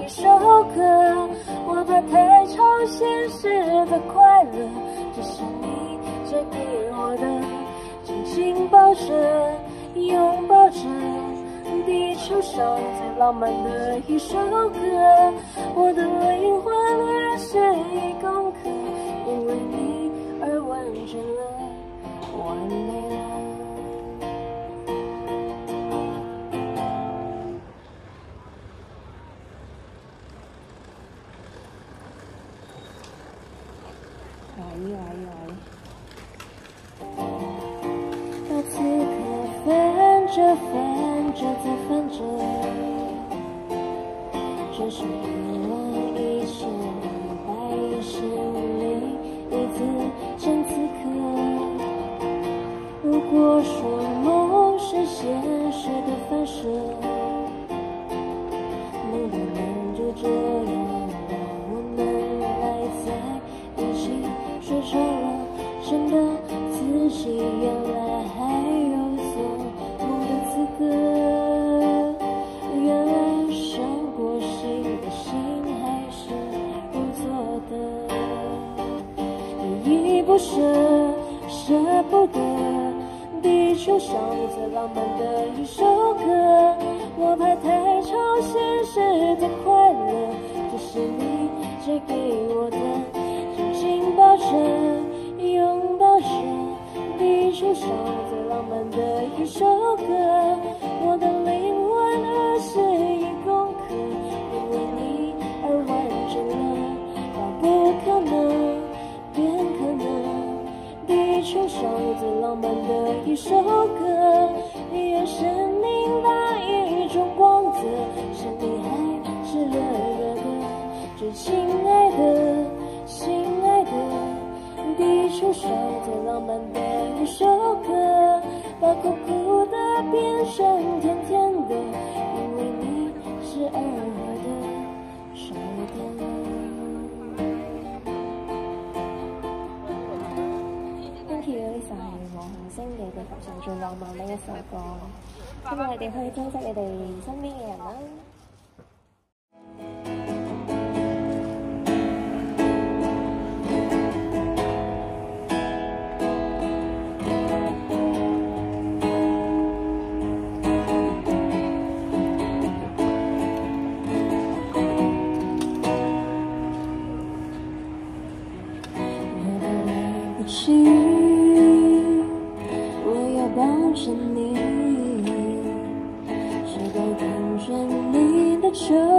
一首歌，我怕太超现实的快乐，这是你借给我的，紧紧抱着，拥抱着。地球上最浪漫的一首歌，我的灵魂二十一公克，因为你而完整了，完美了。首歌，也是另外一种光泽，是你还是热热的，最亲爱的，亲爱的。地球上最浪漫的一首歌，把苦苦的变成甜甜的，因为你是爱黃鴻升嘅《地球上最浪漫的一首歌》，希望你哋可以珍惜你哋身邊嘅人啦。是你是否等着你的车？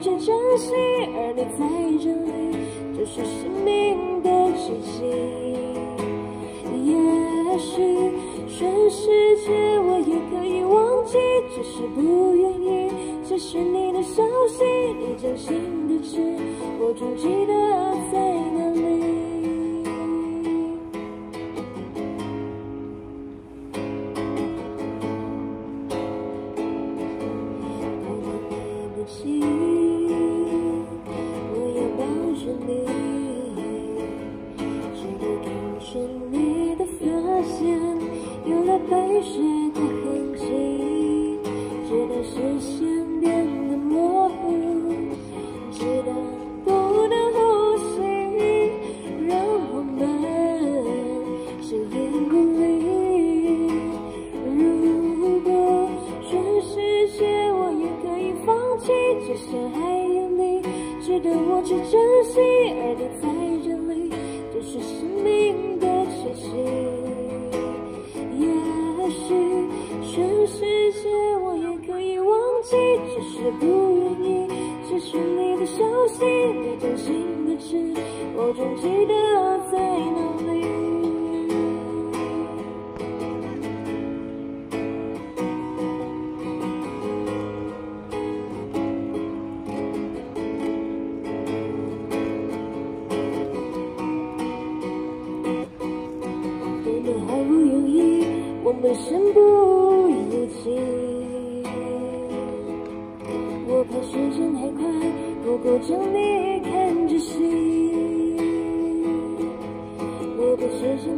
去珍惜，而你在这里就是生命的奇迹。也许全世界我也可以忘记，只是不愿意失去你的消息，你真心的知我总记得在哪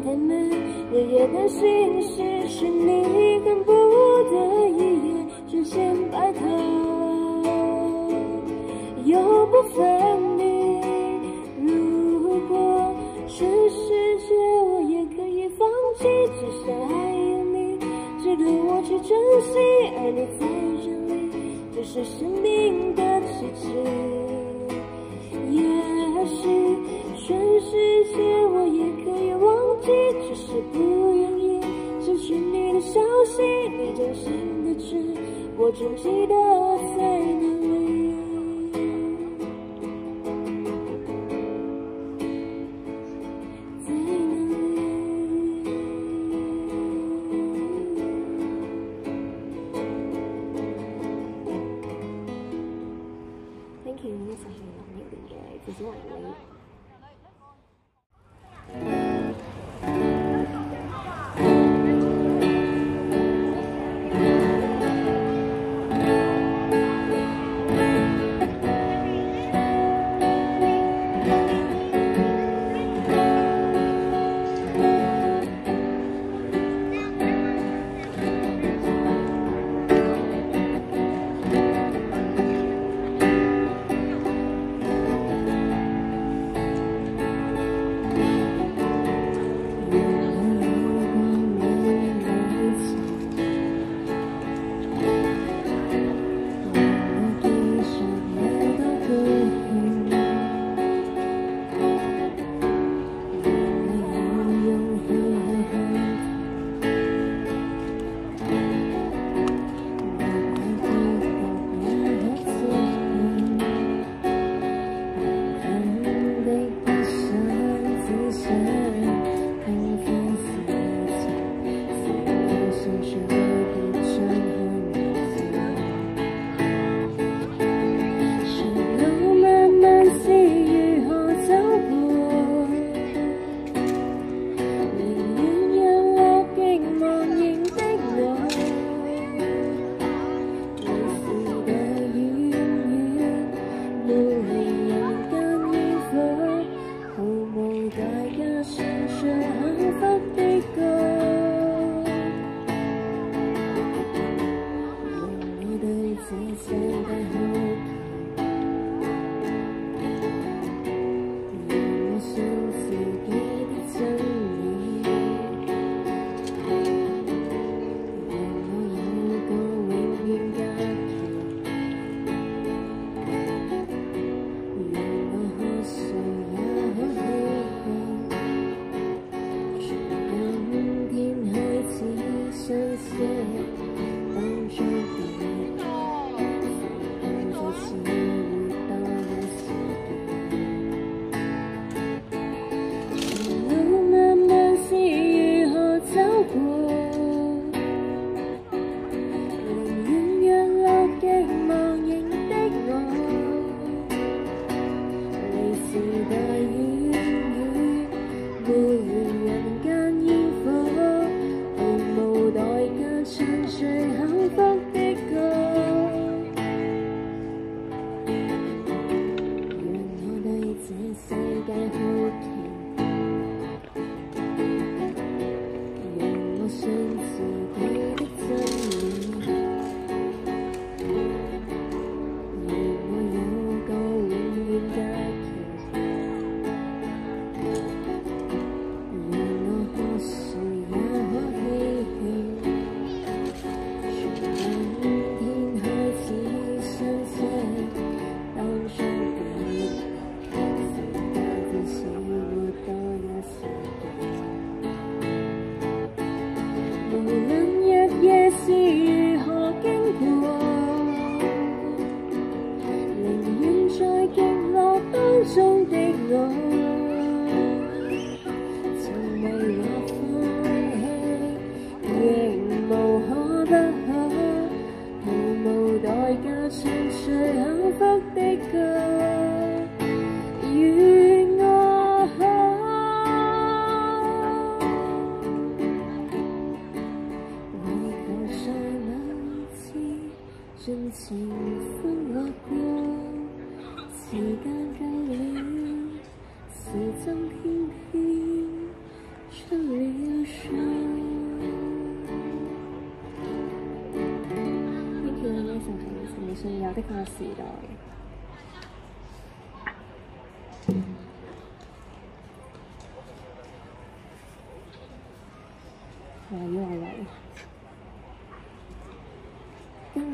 他们，日夜担心失去你，恨不得一夜之间白头，又不分离。如果全世界我也可以放弃，至少还有你。值得我去珍惜，而你在这里，这是生命的奇迹。也许全世界只是不愿意失去你的消息，你掌心的痣，我只记得在哪里，在哪里。Thank you so much for joining us.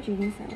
就已经散了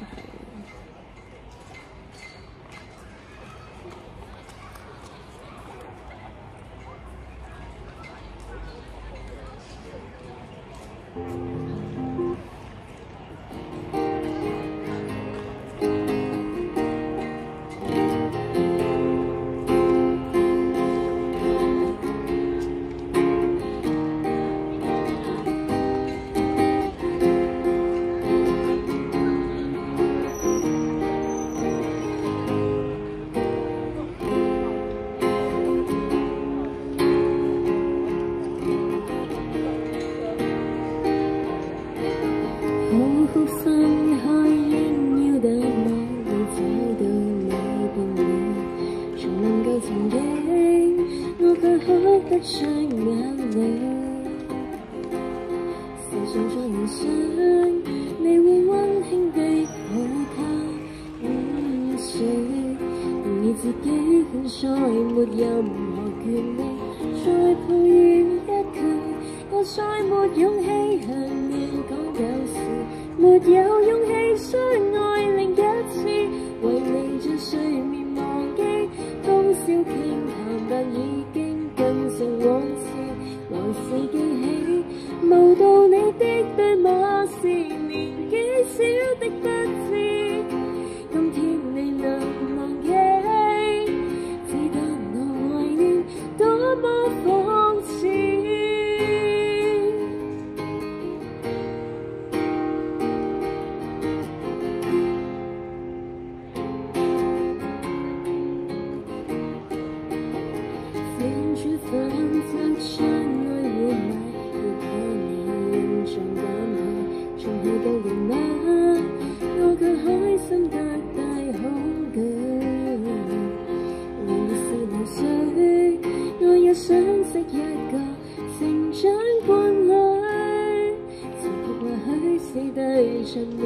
面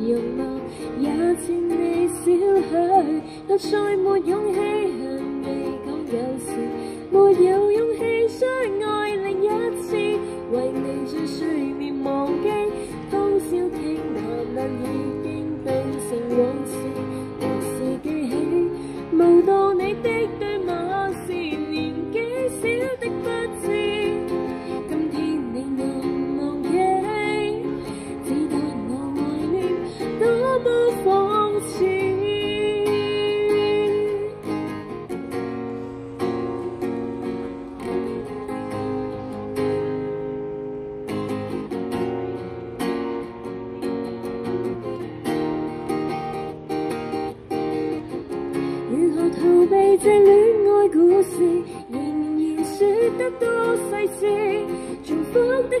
容貌也欠你少许我再没勇气向你讲有时没有勇气重复的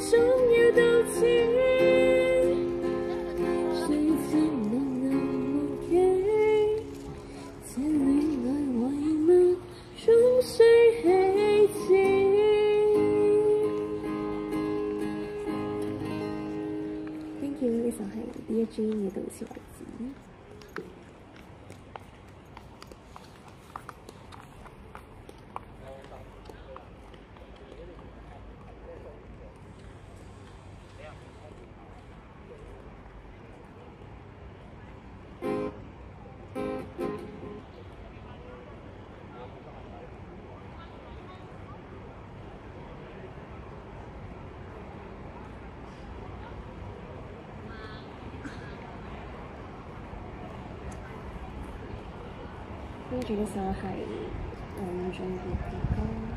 so 这个小孩我们真的很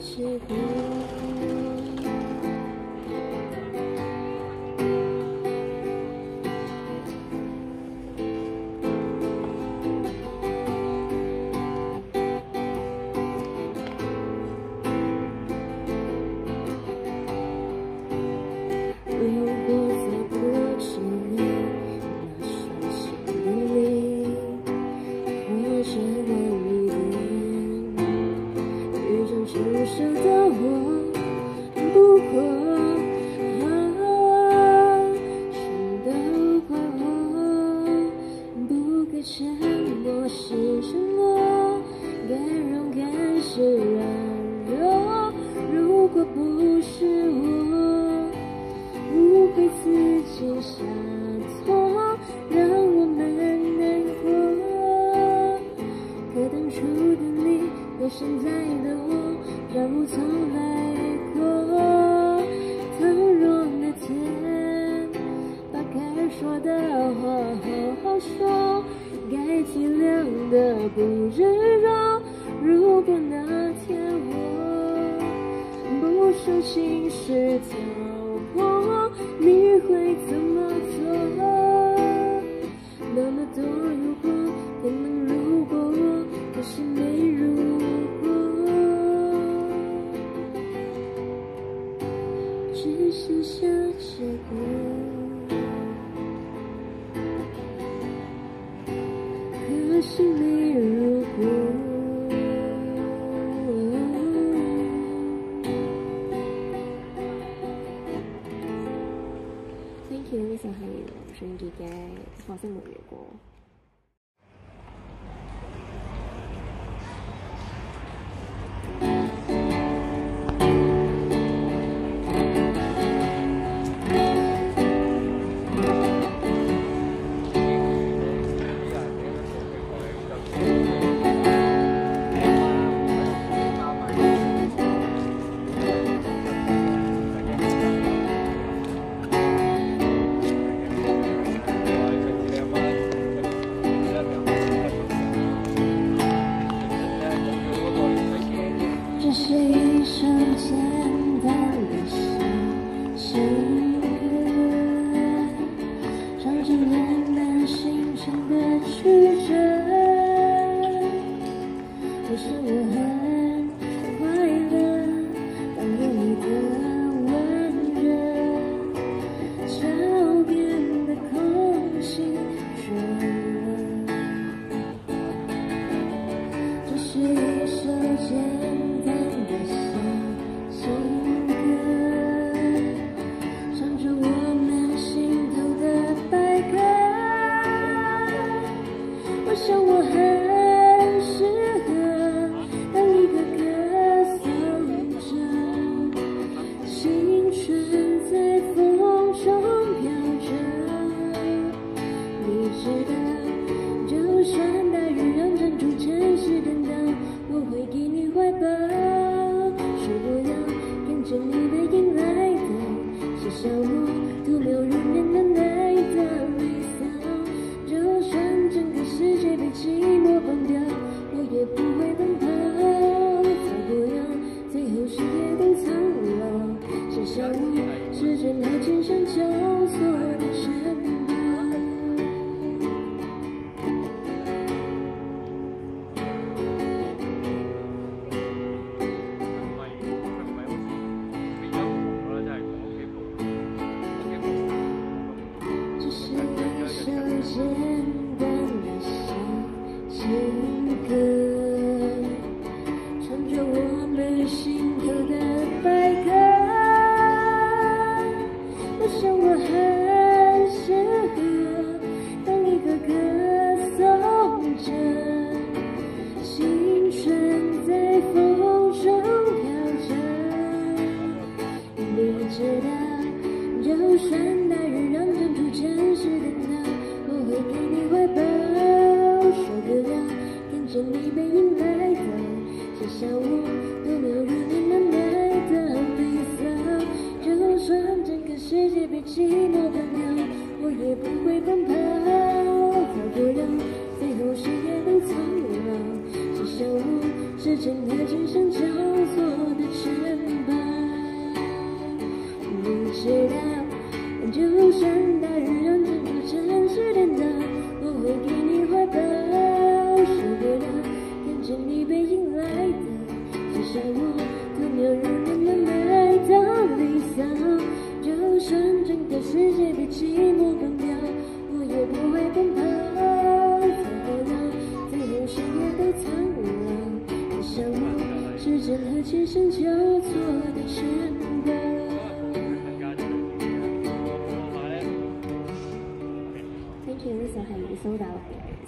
是不仲記嘅，我先冇嚟過。可时间它千山久你背影来到，写下我多么如你难耐的离骚。就算整个世界被寂寞干掉，我也不会奔跑。逃不了最后谁也都苍老，写下我时间和今生交错的城堡。你知道，就算大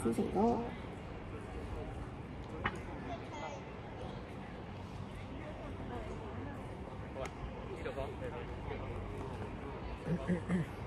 苏醒哥。